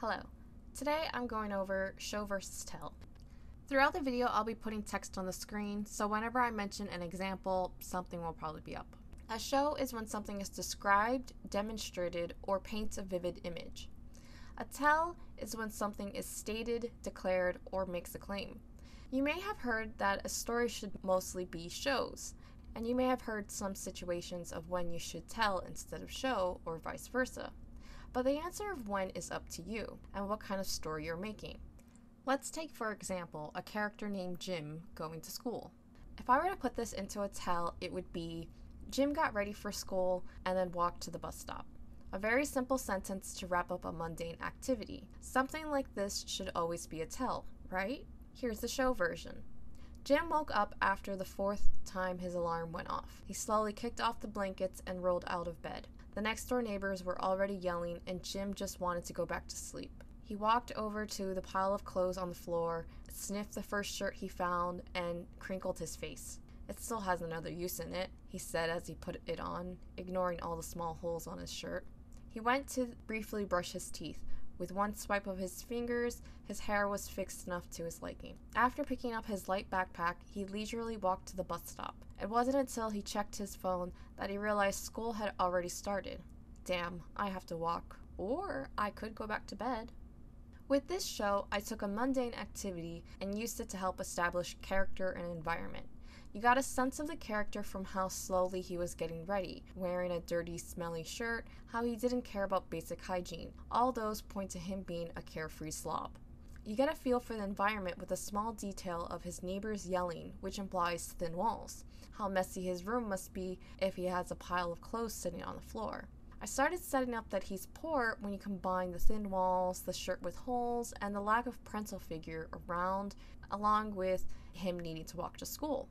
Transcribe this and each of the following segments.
Hello. Today I'm going over show versus tell. Throughout the video, I'll be putting text on the screen, so whenever I mention an example, something will probably be up. A show is when something is described, demonstrated, or paints a vivid image. A tell is when something is stated, declared, or makes a claim. You may have heard that a story should mostly be shows, and you may have heard some situations of when you should tell instead of show, or vice versa. But the answer of when is up to you and what kind of story you're making. Let's take, for example, a character named Jim going to school. If I were to put this into a tell, it would be Jim got ready for school and then walked to the bus stop. A very simple sentence to wrap up a mundane activity. Something like this should always be a tell, right? Here's the show version. Jim woke up after the fourth time his alarm went off. He slowly kicked off the blankets and rolled out of bed. The next door neighbors were already yelling, and Jim just wanted to go back to sleep. He walked over to the pile of clothes on the floor, sniffed the first shirt he found, and crinkled his face. It still has another use in it, he said as he put it on, ignoring all the small holes on his shirt. He went to briefly brush his teeth. With one swipe of his fingers, his hair was fixed enough to his liking. After picking up his light backpack, he leisurely walked to the bus stop. It wasn't until he checked his phone that he realized school had already started. Damn, I have to walk. Or I could go back to bed. With this show, I took a mundane activity and used it to help establish character and environment. You got a sense of the character from how slowly he was getting ready, wearing a dirty, smelly shirt, how he didn't care about basic hygiene. All those point to him being a carefree slob. You get a feel for the environment with a small detail of his neighbors yelling, which implies thin walls. How messy his room must be if he has a pile of clothes sitting on the floor. I started setting up that he's poor when you combine the thin walls, the shirt with holes, and the lack of parental figure around, along with him needing to walk to school.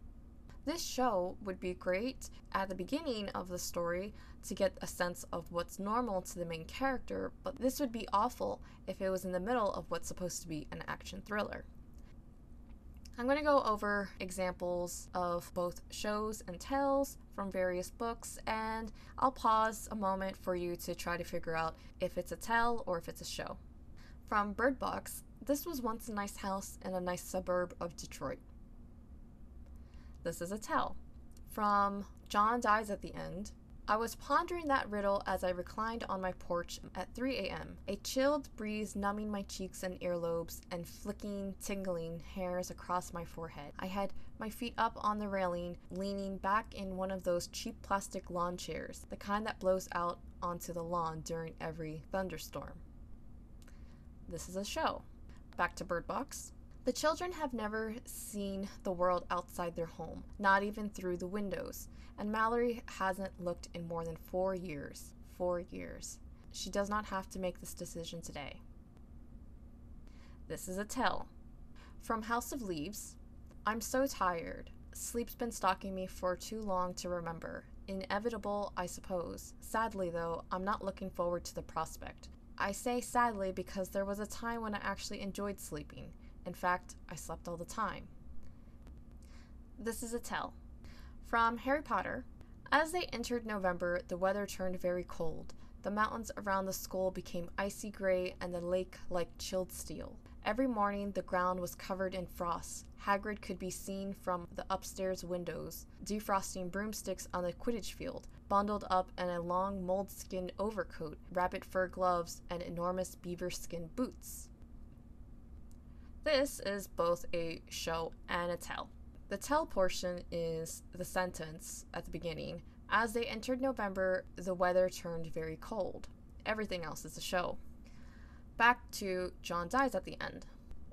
This show would be great at the beginning of the story to get a sense of what's normal to the main character, but this would be awful if it was in the middle of what's supposed to be an action thriller. I'm going to go over examples of both shows and tells from various books, and I'll pause a moment for you to try to figure out if it's a tell or if it's a show. From Bird Box, this was once a nice house in a nice suburb of Detroit. This is a tell. From John Dies at the End. I was pondering that riddle as I reclined on my porch at 3 a.m., a chilled breeze numbing my cheeks and earlobes and flicking, tingling hairs across my forehead. I had my feet up on the railing, leaning back in one of those cheap plastic lawn chairs, the kind that blows out onto the lawn during every thunderstorm. This is a show. Back to Bird Box. The children have never seen the world outside their home, not even through the windows, and Mallory hasn't looked in more than four years. Four years. She does not have to make this decision today. This is a tell. From House of Leaves I'm so tired. Sleep's been stalking me for too long to remember. Inevitable, I suppose. Sadly, though, I'm not looking forward to the prospect. I say sadly because there was a time when I actually enjoyed sleeping. In fact, I slept all the time. This is a tell. From Harry Potter As they entered November, the weather turned very cold. The mountains around the school became icy gray and the lake like chilled steel. Every morning, the ground was covered in frost. Hagrid could be seen from the upstairs windows, defrosting broomsticks on the Quidditch field, bundled up in a long moleskin overcoat, rabbit fur gloves, and enormous beaver skin boots. This is both a show and a tell. The tell portion is the sentence at the beginning. As they entered November, the weather turned very cold. Everything else is a show. Back to John dies at the end.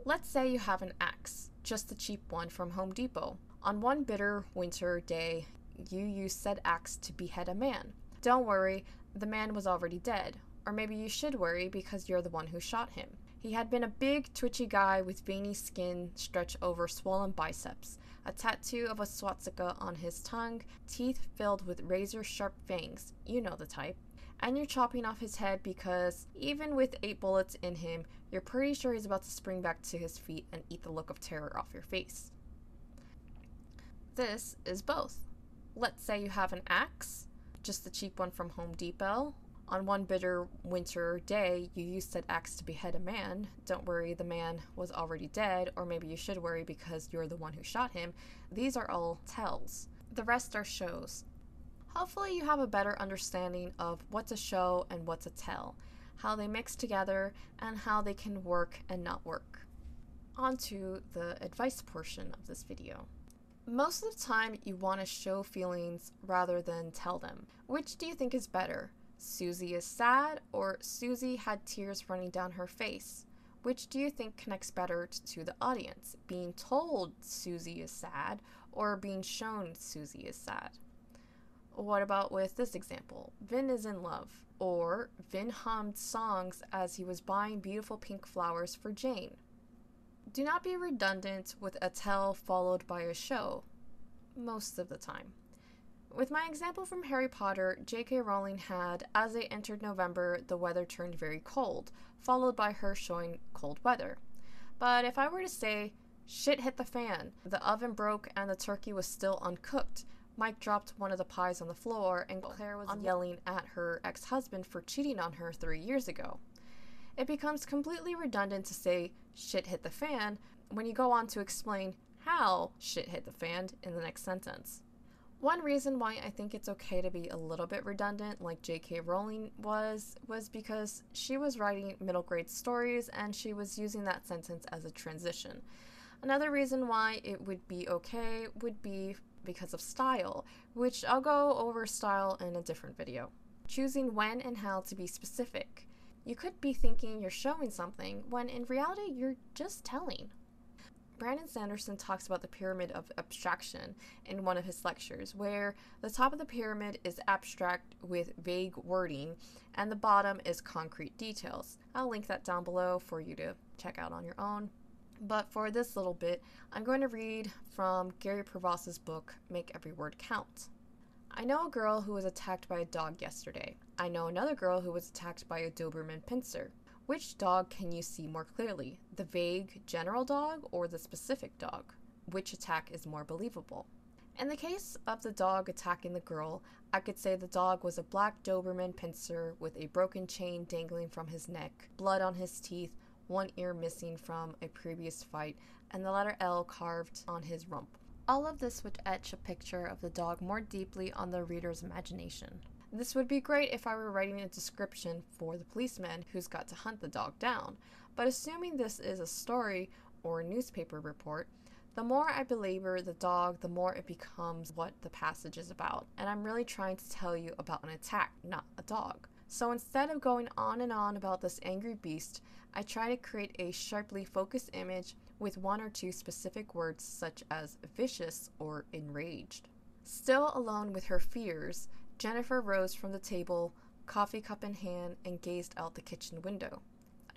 Let's say you have an axe, just the cheap one from Home Depot. On one bitter winter day, you use said axe to behead a man. Don't worry, the man was already dead. Or maybe you should worry because you're the one who shot him. He had been a big, twitchy guy with veiny skin stretched over swollen biceps, a tattoo of a swastika on his tongue, teeth filled with razor sharp fangs. You know the type. And you're chopping off his head because, even with eight bullets in him, you're pretty sure he's about to spring back to his feet and eat the look of terror off your face. This is both. Let's say you have an axe, just the cheap one from Home Depot, On one bitter winter day, you used said axe to behead a man. Don't worry, the man was already dead, or maybe you should worry because you're the one who shot him. These are all tells. The rest are shows. Hopefully, you have a better understanding of what's a show and what's a tell, how they mix together, and how they can work and not work. On to the advice portion of this video. Most of the time, you want to show feelings rather than tell them. Which do you think is better? Susie is sad, or Susie had tears running down her face? Which do you think connects better to the audience? Being told Susie is sad, or being shown Susie is sad? What about with this example? Vin is in love, or Vin hummed songs as he was buying beautiful pink flowers for Jane. Do not be redundant with a tell followed by a show, most of the time. With my example from Harry Potter, J.K. Rowling had, as they entered November, the weather turned very cold, followed by her showing cold weather. But if I were to say, shit hit the fan, the oven broke and the turkey was still uncooked, Mike dropped one of the pies on the floor, and Claire was yelling at her ex husband for cheating on her three years ago. It becomes completely redundant to say shit hit the fan when you go on to explain how shit hit the fan in the next sentence. One reason why I think it's okay to be a little bit redundant, like J.K. Rowling was, was because she was writing middle grade stories and she was using that sentence as a transition. Another reason why it would be okay would be because of style, which I'll go over style in a different video. Choosing when and how to be specific. You could be thinking you're showing something when in reality you're just telling. Brandon Sanderson talks about the pyramid of abstraction in one of his lectures, where the top of the pyramid is abstract with vague wording and the bottom is concrete details. I'll link that down below for you to check out on your own. But for this little bit, I'm going to read from Gary Provost's book, Make Every Word Count. I know a girl who was attacked by a dog yesterday. I know another girl who was attacked by a Doberman Pinscher. Which dog can you see more clearly? The vague general dog or the specific dog? Which attack is more believable? In the case of the dog attacking the girl, I could say the dog was a black Doberman Pinscher with a broken chain dangling from his neck, blood on his teeth, one ear missing from a previous fight, and the letter L carved on his rump. All of this would etch a picture of the dog more deeply on the reader's imagination. This would be great if I were writing a description for the policeman who's got to hunt the dog down, but assuming this is a story or a newspaper report, the more I belabor the dog, the more it becomes what the passage is about. And I'm really trying to tell you about an attack, not a dog. So instead of going on and on about this angry beast, I try to create a sharply focused image with one or two specific words such as vicious or enraged. Still alone with her fears, Jennifer rose from the table, coffee cup in hand, and gazed out the kitchen window.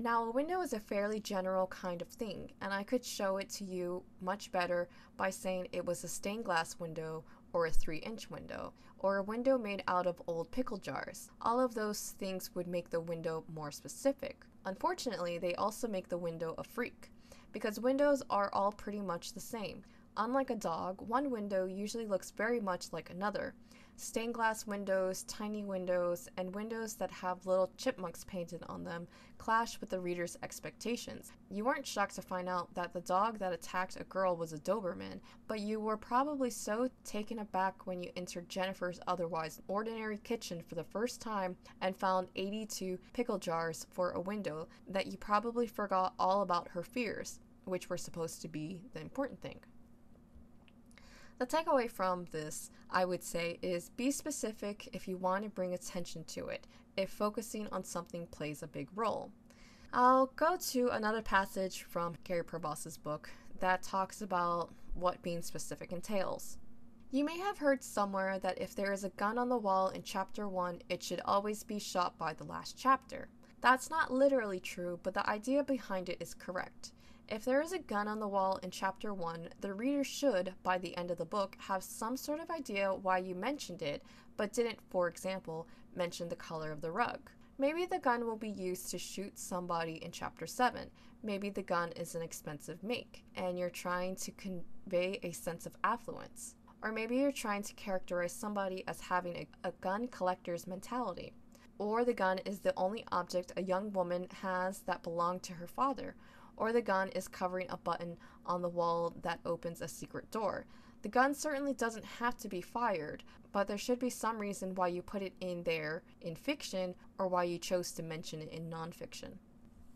Now, a window is a fairly general kind of thing, and I could show it to you much better by saying it was a stained glass window or a 3 inch window, or a window made out of old pickle jars. All of those things would make the window more specific. Unfortunately, they also make the window a freak, because windows are all pretty much the same. Unlike a dog, one window usually looks very much like another, stained glass windows, tiny windows, and windows that have little chipmunks painted on them clash with the reader's expectations. You weren't shocked to find out that the dog that attacked a girl was a Doberman, but you were probably so taken aback when you entered Jennifer's otherwise ordinary kitchen for the first time and found 82 pickle jars for a window that you probably forgot all about her fears, which were supposed to be the important thing. The takeaway from this, I would say, is be specific if you want to bring attention to it, if focusing on something plays a big role. I'll go to another passage from Gary Provost's book that talks about what being specific entails. You may have heard somewhere that if there is a gun on the wall in chapter 1, it should always be shot by the last chapter. That's not literally true, but the idea behind it is correct. If there is a gun on the wall in chapter 1, the reader should, by the end of the book, have some sort of idea why you mentioned it, but didn't, for example, mention the color of the rug. Maybe the gun will be used to shoot somebody in chapter 7. Maybe the gun is an expensive make, and you're trying to convey a sense of affluence. Or maybe you're trying to characterize somebody as having a, a gun collector's mentality. or the gun is the only object a young woman has that belonged to her father, or the gun is covering a button on the wall that opens a secret door. The gun certainly doesn't have to be fired, but there should be some reason why you put it in there in fiction or why you chose to mention it in nonfiction.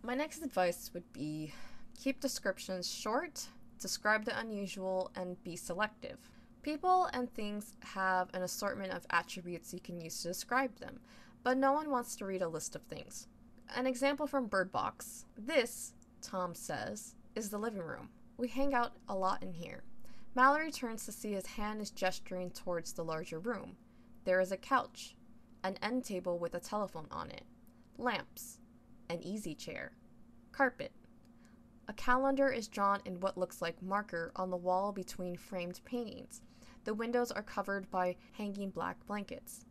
My next advice would be keep descriptions short, describe the unusual, and be selective. People and things have an assortment of attributes you can use to describe them, but no one wants to read a list of things. An example from Bird Box this, Tom says, is the living room. We hang out a lot in here. Mallory turns to see his hand is gesturing towards the larger room. There is a couch, an end table with a telephone on it, lamps, an easy chair, carpet. A calendar is drawn in what looks like marker on the wall between framed paintings. The windows are covered by hanging black blankets.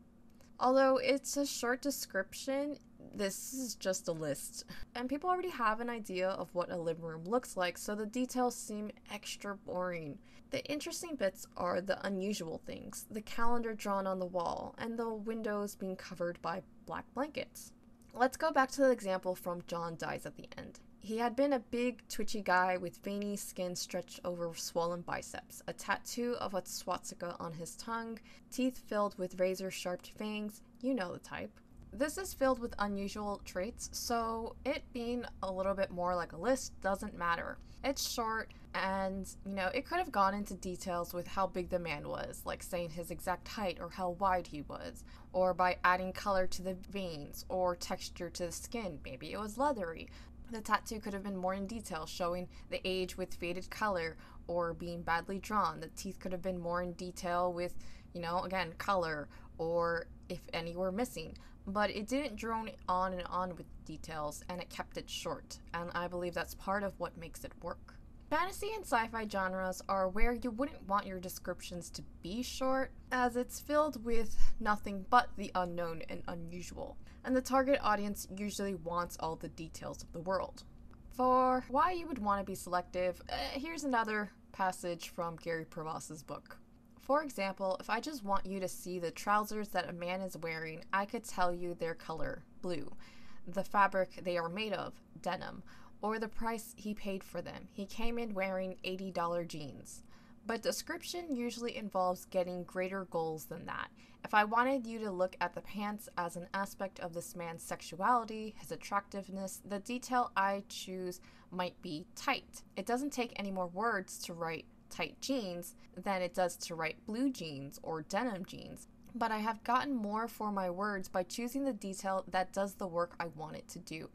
Although it's a short description, this is just a list. And people already have an idea of what a living room looks like, so the details seem extra boring. The interesting bits are the unusual things the calendar drawn on the wall, and the windows being covered by black blankets. Let's go back to the example from John Dies at the End. He had been a big, twitchy guy with veiny skin stretched over swollen biceps, a tattoo of a swastika on his tongue, teeth filled with razor sharp fangs. You know the type. This is filled with unusual traits, so it being a little bit more like a list doesn't matter. It's short, and you know, it could have gone into details with how big the man was, like saying his exact height or how wide he was, or by adding color to the veins or texture to the skin. Maybe it was leathery. The tattoo could have been more in detail, showing the age with faded color or being badly drawn. The teeth could have been more in detail with, you know, again, color or if any were missing but it didn't drone on and on with details and it kept it short, and I believe that's part of what makes it work. Fantasy and sci fi genres are where you wouldn't want your descriptions to be short, as it's filled with nothing but the unknown and unusual, and the target audience usually wants all the details of the world. For why you would want to be selective, uh, here's another passage from Gary Provost's book. For example, if I just want you to see the trousers that a man is wearing, I could tell you their color, blue, the fabric they are made of, denim, or the price he paid for them. He came in wearing $80 jeans. But description usually involves getting greater goals than that. If I wanted you to look at the pants as an aspect of this man's sexuality, his attractiveness, the detail I choose might be tight. It doesn't take any more words to write tight jeans than it does to write blue jeans or denim jeans. But I have gotten more for my words by choosing the detail that does the work I want it to do.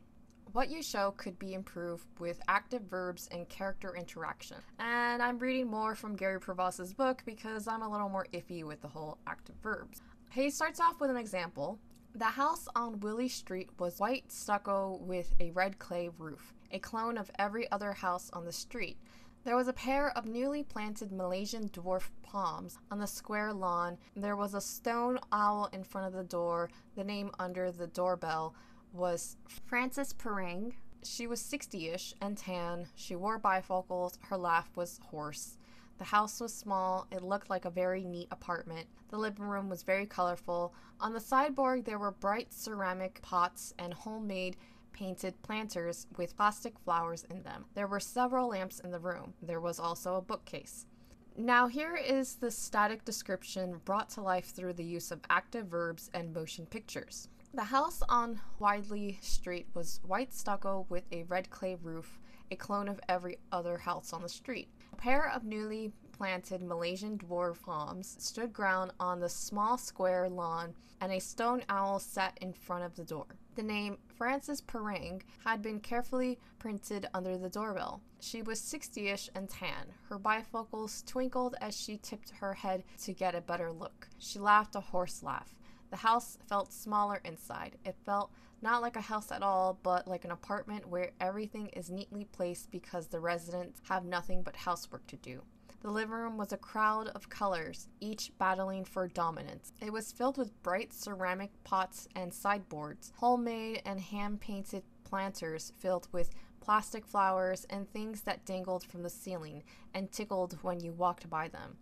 What you show could be improved with active verbs and character interaction. And I'm reading more from Gary Provost's book because I'm a little more iffy with the whole active verbs. He starts off with an example. The house on Willie Street was white stucco with a red clay roof, a clone of every other house on the street. There was a pair of newly planted Malaysian dwarf palms on the square lawn. There was a stone owl in front of the door. The name under the doorbell was Frances Pereng. She was 60 ish and tan. She wore bifocals. Her laugh was hoarse. The house was small. It looked like a very neat apartment. The living room was very colorful. On the sideboard, there were bright ceramic pots and homemade painted planters with plastic flowers in them. There were several lamps in the room. There was also a bookcase. Now, here is the static description brought to life through the use of active verbs and motion pictures. The house on Widley Street was white stucco with a red clay roof, a clone of every other house on the street. A pair of newly planted Malaysian dwarf palms stood ground on the small square lawn, and a stone owl sat in front of the door. The name Frances Pereng had been carefully printed under the doorbell. She was 60 ish and tan. Her bifocals twinkled as she tipped her head to get a better look. She laughed a hoarse laugh. The house felt smaller inside. It felt not like a house at all, but like an apartment where everything is neatly placed because the residents have nothing but housework to do. The living room was a crowd of colors, each battling for dominance. It was filled with bright ceramic pots and sideboards, homemade and hand painted planters filled with plastic flowers and things that dangled from the ceiling and tickled when you walked by them.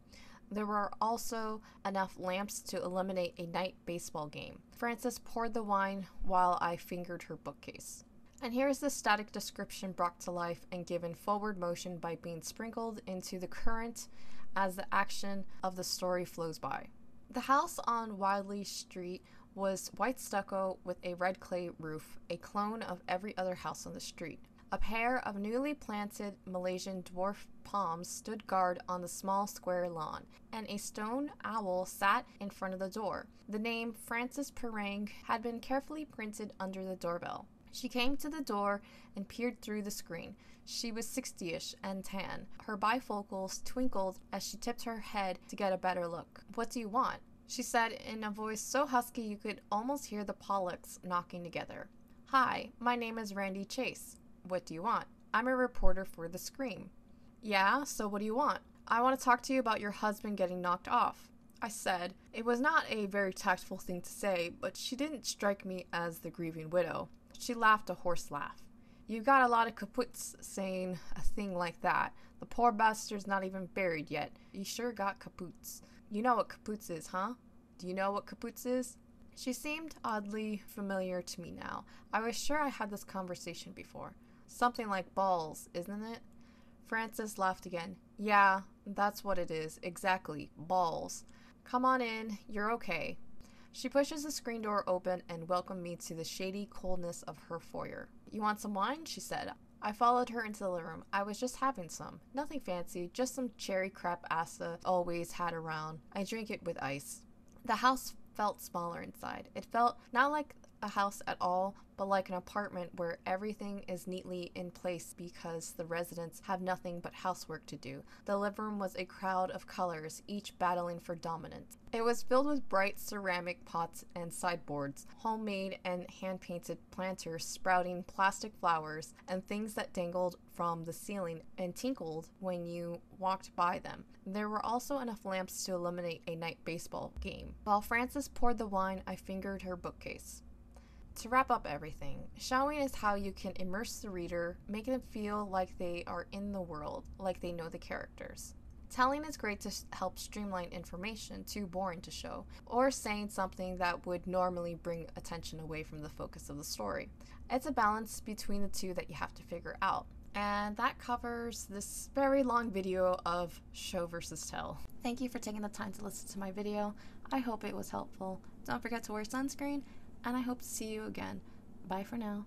There were also enough lamps to illuminate a night baseball game. Frances poured the wine while I fingered her bookcase. And here is the static description brought to life and given forward motion by being sprinkled into the current as the action of the story flows by. The house on Wadley Street was white stucco with a red clay roof, a clone of every other house on the street. A pair of newly planted Malaysian dwarf palms stood guard on the small square lawn, and a stone owl sat in front of the door. The name Francis Perang had been carefully printed under the doorbell. She came to the door and peered through the screen. She was 60 ish and tan. Her bifocals twinkled as she tipped her head to get a better look. What do you want? She said in a voice so husky you could almost hear the Pollocks knocking together. Hi, my name is Randy Chase. What do you want? I'm a reporter for The Scream. Yeah, so what do you want? I want to talk to you about your husband getting knocked off. I said. It was not a very tactful thing to say, but she didn't strike me as the grieving widow. She laughed a hoarse laugh. You got a lot of kaputs saying a thing like that. The poor bastard's not even buried yet. You sure got kaputs. You know what kaputs is, huh? Do you know what kaputs is? She seemed oddly familiar to me now. I was sure I had this conversation before. Something like balls, isn't it? Francis laughed again. Yeah, that's what it is. Exactly. Balls. Come on in. You're okay. She pushes the screen door open and welcomed me to the shady coldness of her foyer. You want some wine? she said. I followed her into the room. I was just having some. Nothing fancy, just some cherry crap Asa always had around. I drink it with ice. The house felt smaller inside. It felt not like a house at all, but like an apartment where everything is neatly in place because the residents have nothing but housework to do. The living room was a crowd of colors, each battling for dominance. It was filled with bright ceramic pots and sideboards, homemade and hand painted planters sprouting plastic flowers, and things that dangled from the ceiling and tinkled when you walked by them. There were also enough lamps to illuminate a night baseball game. While Frances poured the wine, I fingered her bookcase. To wrap up everything, showing is how you can immerse the reader, make them feel like they are in the world, like they know the characters. Telling is great to help streamline information too boring to show, or saying something that would normally bring attention away from the focus of the story. It's a balance between the two that you have to figure out. And that covers this very long video of show versus tell. Thank you for taking the time to listen to my video. I hope it was helpful. Don't forget to wear sunscreen and I hope to see you again. Bye for now.